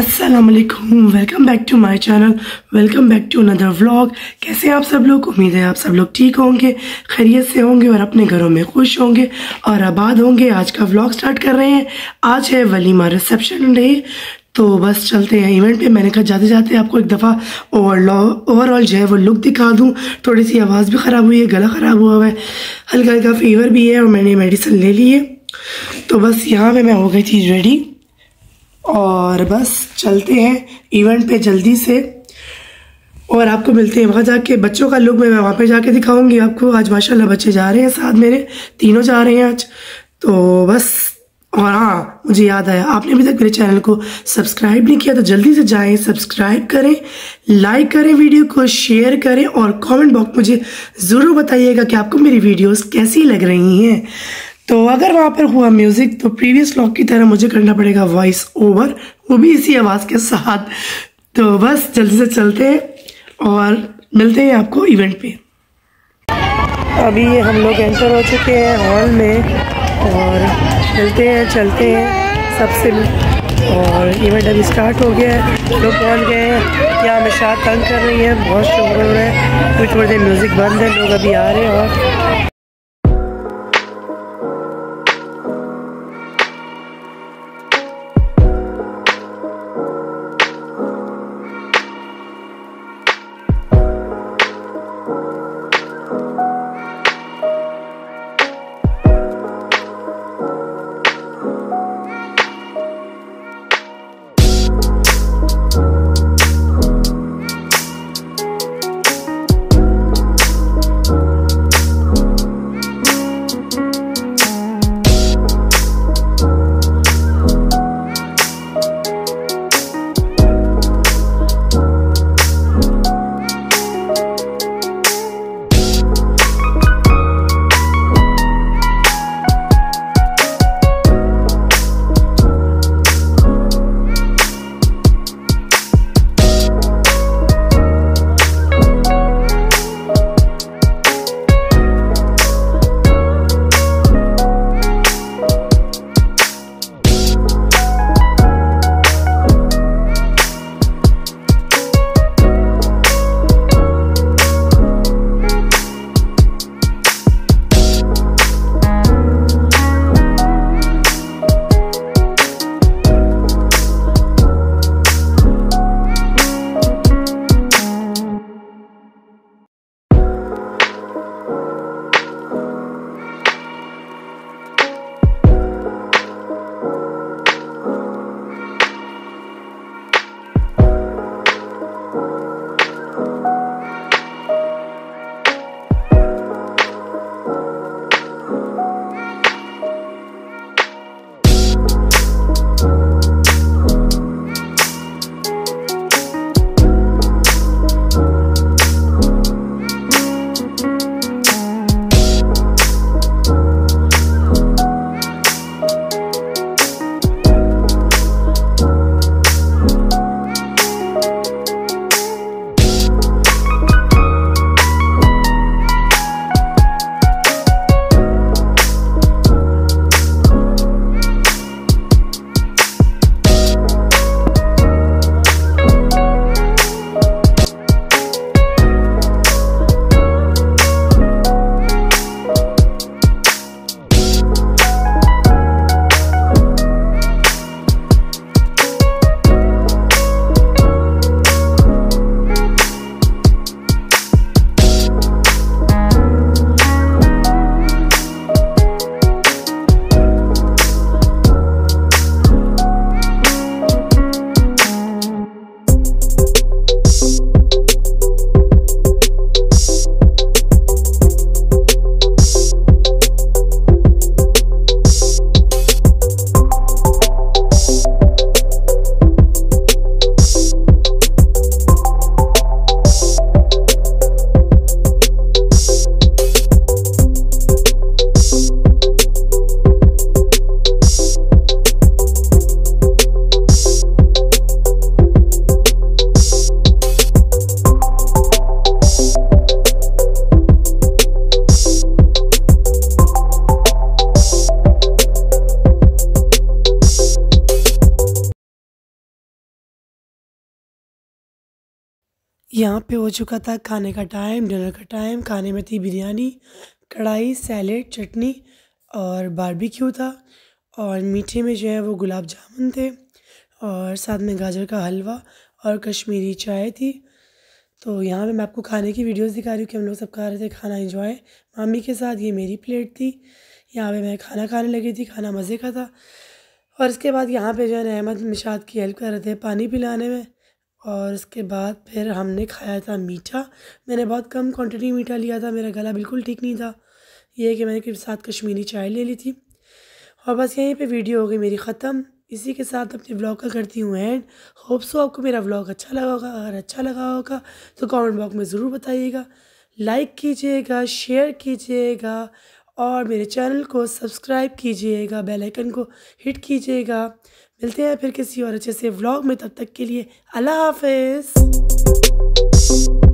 अस्सलाम वालेकुम back to my channel welcome back to another vlog कैसे हैं आप सब लोग? उम्मीद है आप सब लोग ठीक होंगे, खैरियत से होंगे और अपने घरों में खुश होंगे और आबाद होंगे। आज का व्लॉग स्टार्ट कर रहे हैं। आज है वलीमा रिसेप्शन डे तो बस चलते हैं इवेंट पे। मैंने कहा, जाते जाते आपको एक दफ़ा ओवरऑल जो है वो लुक दिखा दूँ। थोड़ी सी आवाज़ भी ख़राब हुई है, गला ख़राब हुआ है। हल्का हल्का फीवर भी है और मैंने मेडिसिन ले ली है। तो बस यहाँ पर मैं हो गई थी रेडी और बस चलते हैं इवेंट पे जल्दी से। और आपको मिलते हैं वहाँ जाके। बच्चों का लुक मैं वहाँ पे जाके दिखाऊँगी आपको। आज माशाल्लाह बच्चे जा रहे हैं साथ मेरे। तीनों जा रहे हैं आज। तो बस, और हाँ मुझे याद आया, आपने अभी तक मेरे चैनल को सब्सक्राइब नहीं किया तो जल्दी से जाएँ सब्सक्राइब करें लाइक करें वीडियो को शेयर करें, और कमेंट बॉक्स मुझे ज़रूर बताइएगा कि आपको मेरी वीडियोस कैसी लग रही हैं। तो अगर वहाँ पर हुआ म्यूज़िक तो प्रीवियस लॉक की तरह मुझे करना पड़ेगा वॉइस ओवर वो भी इसी आवाज़ के साथ। तो बस जल्दी से चलते हैं और मिलते हैं आपको इवेंट पे। अभी हम लोग एंटर हो चुके हैं हॉल में और चलते हैं चलते हैं सबसे और इवेंट अभी स्टार्ट हो गया है। लोग पहुँच गए हैं। यहाँ हमेशा तंग कर रही है, बहुत शोर हो रहा है। कुछ थोड़ी देर म्यूज़िक बंद है, लोग अभी आ रहे हैं और यहाँ पे हो चुका था खाने का टाइम डिनर का टाइम खाने में थी बिरयानी, कढ़ाई सैलेड चटनी और बारबेक्यू था और मीठे में जो है वो गुलाब जामुन थे और साथ में गाजर का हलवा और कश्मीरी चाय थी। तो यहाँ पे मैं आपको खाने की वीडियोस दिखा रही हूँ कि हम लोग सब खा रहे थे, खाना एंजॉय मामी के साथ ये मेरी प्लेट थी। यहाँ पे मैं खाना खाने लगी थी, खाना मज़े का था। और इसके बाद यहाँ पे जो है अहमद मिशाद की हेल्प कर रहे थे पानी पिलाने में। और उसके बाद फिर हमने खाया था मीठा। मैंने बहुत कम क्वांटिटी मीठा लिया था, मेरा गला बिल्कुल ठीक नहीं था। ये कि मैंने के साथ कश्मीरी चाय ले ली थी। और बस यहीं पे वीडियो हो गई मेरी ख़त्म। इसी के साथ अपने ब्लॉग का करती हूँ एंड होप सो आपको मेरा ब्लॉग अच्छा लगा होगा। अगर अच्छा लगा होगा तो कमेंट बॉक्स में ज़रूर बताइएगा। लाइक कीजिएगा शेयर कीजिएगा और मेरे चैनल को सब्सक्राइब कीजिएगा बेल आइकन को हिट कीजिएगा। मिलते हैं फिर किसी और अच्छे से व्लॉग में, तब तक के लिए अल्लाह हाफिज़।